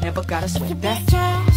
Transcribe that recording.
never gotta sweat that.